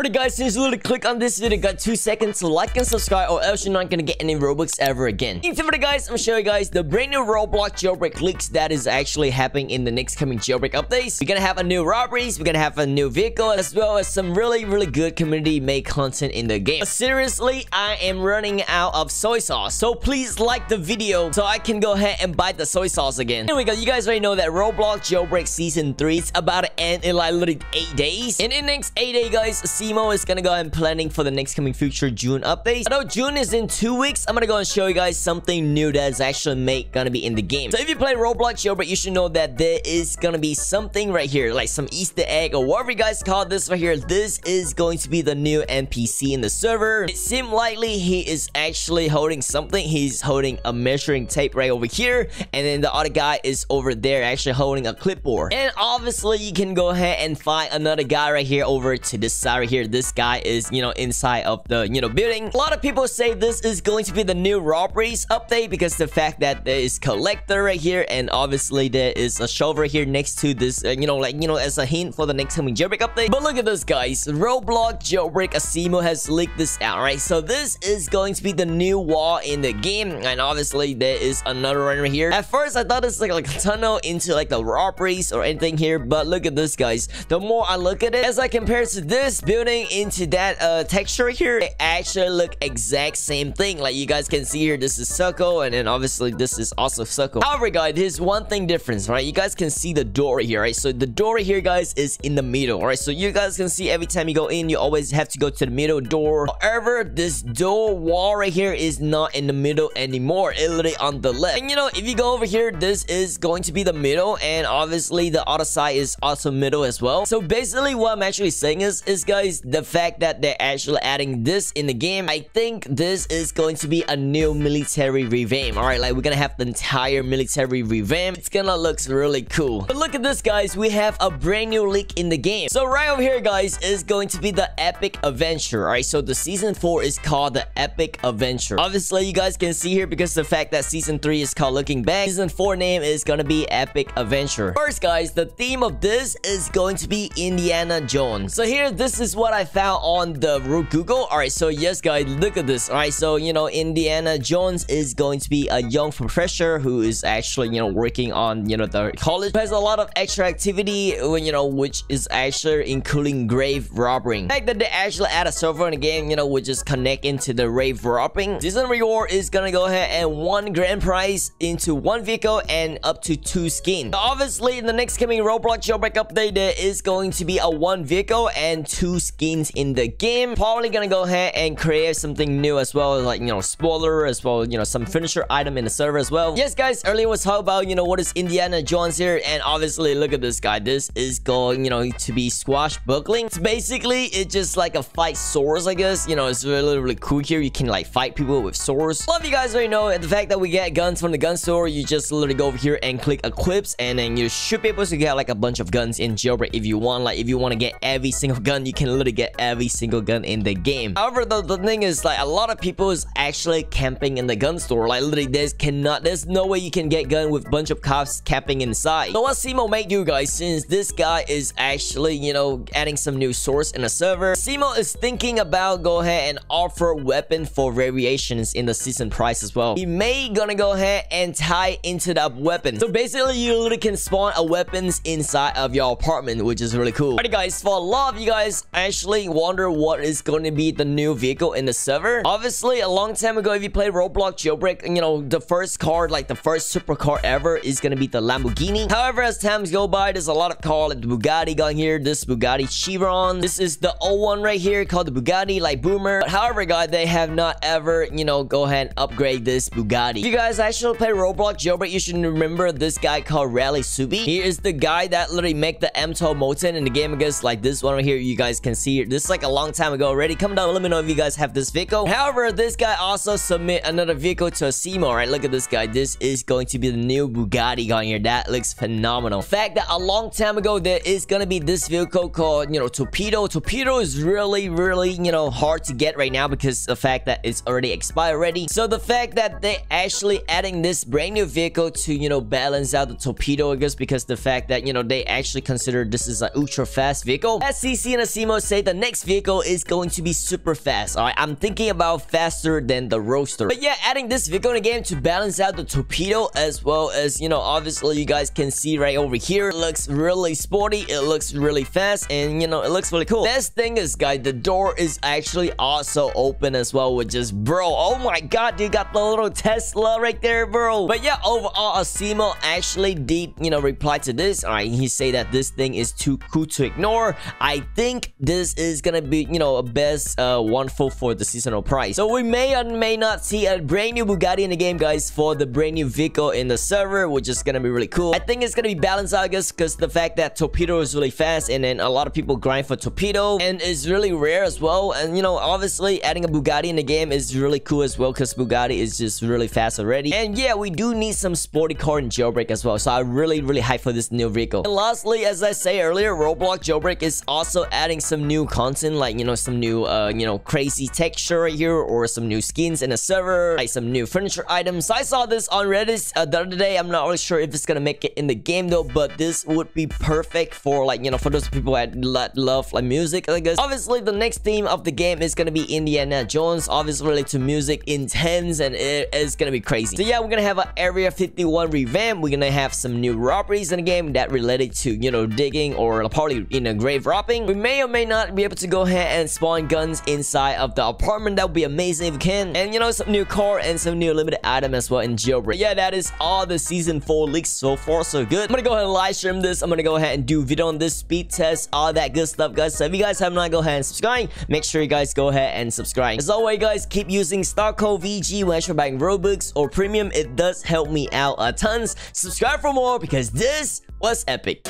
Alright guys, since you literally click on this video, got 2 seconds to like and subscribe or else you're not gonna get any Robux ever again. In video guys, I'm gonna show you guys the brand new Roblox jailbreak leaks that is actually happening in the next coming jailbreak updates. We're gonna have a new robberies, we're gonna have a new vehicle, as well as some really, really good community made content in the game. But seriously, I am running out of soy sauce, so please like the video so I can go ahead and buy the soy sauce again. Anyway guys, you guys already know that Roblox jailbreak season 3 is about to end in like literally 8 days. And in the next 8 days guys, SEMO is gonna go ahead and planning for the next coming future June updates. Although June is in two weeks, I'm gonna go and show you guys something new that is actually made gonna be in the game. So if you play Roblox Jailbreak, you should know that there is gonna be something right here, like some Easter egg or whatever you guys call this right here. This is going to be the new NPC in the server. It seemed likely he is actually holding something. He's holding a measuring tape right over here, and then the other guy is over there actually holding a clipboard. And obviously, you can go ahead and find another guy right here over to this side right here. This guy is, you know, inside of the, you know, building. A lot of people say this is going to be the new robberies update because the fact that there is collector right here and obviously there is a shovel right here next to this, uh, you know, like, you know, as a hint for the next coming jailbreak update. But look at this, guys. Roblox jailbreak Asimo has leaked this out, right? So this is going to be the new wall in the game and obviously there is another one right here. At first, I thought it's like, like a tunnel into like the robberies or anything here, but look at this, guys. The more I look at it, as I compare to this building into that uh, texture here, they actually look exact same thing. Like you guys can see here, this is stucco, and then obviously this is also stucco. However, guys, there's one thing difference, right? You guys can see the door here, right? So the door right here, guys, is in the middle, right? So you guys can see every time you go in, you always have to go to the middle door. However, this door wall right here is not in the middle anymore. It's literally on the left. And you know, if you go over here, this is going to be the middle, and obviously the other side is also middle as well. So basically, what I'm actually saying is, is guys, the fact that they're actually adding this in the game, I think this is going to be a new military revamp. All right, like we're gonna have the entire military revamp. It's gonna look really cool. But look at this, guys. We have a brand new leak in the game. So right over here, guys, is going to be the Epic Adventure. All right, so the season four is called the Epic Adventure. Obviously, you guys can see here because the fact that season three is called Looking Back. Season four name is gonna be Epic Adventure. First, guys, the theme of this is going to be Indiana Jones. So here, this is I found on the Google. All right, so yes, guys, look at this. All right, so you know, Indiana Jones is going to be a young professor who is actually you know working on you know the college. Has a lot of extra activity, when you know, which is actually including grave robbing. The fact that they actually add a server in the game, you know, which is connect into the grave robbing. Season reward is gonna go ahead and one grand prize into one vehicle and up to two skins. Obviously, in the next coming Roblox jailbreak update, there is going to be a one vehicle and two skins in the game. Probably gonna go ahead and create something new as well, like, you know, spoiler as well, you know, some finisher item in the server as well. Yes, guys, earlier was how about, you know, what is Indiana Jones here, and obviously, look at this guy. This is going, you know, to be swashbuckling. It's basically, it's just like a fight swords, I guess. You know, it's really, really cool here. You can, like, fight people with swords. Of you guys already know the fact that we get guns from the gun store. You just literally go over here and click equips, and then you should be able to get, like, a bunch of guns in jailbreak if you want. Like, if you want to get every single gun, you can literally get every single gun in the game. However, the, the thing is, like, a lot of people is actually camping in the gun store. Like, literally, there's cannot, there's no way you can get gun with bunch of cops camping inside. So what Simo made you guys, since this guy is actually, you know, adding some new source in the server, Simo is thinking about go ahead and offer weapon for variations in the season price as well. He may gonna go ahead and tie into that weapon. So basically, you literally can spawn a weapons inside of your apartment, which is really cool. Alright guys, for a lot of you guys actually wonder what is going to be the new vehicle in the server. Obviously, a long time ago, if you played Roblox Jailbreak, you know, the first car, like the first supercar ever is going to be the Lamborghini. However, as times go by, there's a lot of car like the Bugatti got here, this Bugatti Chiron. This is the old one right here called the Bugatti like Boomer. But however, guys, they have not ever, you know, go ahead and upgrade this Bugatti. If you guys I actually play Roblox Jailbreak, you should remember this guy called Rally Subi. He is the guy that literally make the MTOL Moten in the game against like this one right here. You guys can see it. This is like a long time ago already. Come down, let me know if you guys have this vehicle. However, this guy also submit another vehicle to Asimo, right? Look at this guy. This is going to be the new Bugatti going here. That looks phenomenal. Fact that a long time ago, there is going to be this vehicle called, you know, Torpedo. Torpedo is really, really, you know, hard to get right now because the fact that it's already expired already. So the fact that they actually adding this brand new vehicle to, you know, balance out the Torpedo, I guess, because the fact that, you know, they actually consider this is an ultra fast vehicle. SCC and a must say the next vehicle is going to be super fast. Alright, I'm thinking about faster than the Roadster. But yeah, adding this vehicle in the game to balance out the torpedo as well as, you know, obviously you guys can see right over here. It looks really sporty. It looks really fast and, you know, it looks really cool. Best thing is, guys, the door is actually also open as well, which is, bro, oh my god, you got the little Tesla right there, bro. But yeah, overall, Asimo actually did, you know, reply to this. Alright, he say that this thing is too cool to ignore. I think this is gonna be, you know, a best uh, one full for the seasonal price. So we may or may not see a brand new Bugatti in the game, guys, for the brand new vehicle in the server, which is gonna be really cool. I think it's gonna be balanced, I guess, because the fact that Torpedo is really fast and then a lot of people grind for Torpedo and it's really rare as well. And, you know, obviously adding a Bugatti in the game is really cool as well because Bugatti is just really fast already. And yeah, we do need some sporty car in Jailbreak as well. So I really, really hype for this new vehicle. And lastly, as I say earlier, Roblox Jailbreak is also adding some new content like, you know, some new, uh, you know, crazy texture right here or some new skins in the server, like some new furniture items. I saw this on Reddit uh, the other day. I'm not really sure if it's gonna make it in the game though, but this would be perfect for like, you know, for those people that love like music, I guess. Obviously, the next theme of the game is gonna be Indiana Jones, obviously related to music, intense, and it is gonna be crazy. So yeah, we're gonna have an Area 51 revamp. We're gonna have some new robberies in the game that related to, you know, digging or probably in a grave robbing. We may or may not be able to go ahead and spawn guns inside of the apartment. That would be amazing if we can. And you know, some new car and some new limited item as well in jailbreak. Yeah, that is all the season 4 leaks so far, so good. I'm gonna go ahead and live stream this. I'm gonna go ahead and do video on this speed test, all that good stuff, guys. So if you guys have not, go ahead and subscribe. Make sure you guys go ahead and subscribe. As always, guys, keep using star code VG when you're buying Robux or Premium. It does help me out a tons. Subscribe for more because this was epic.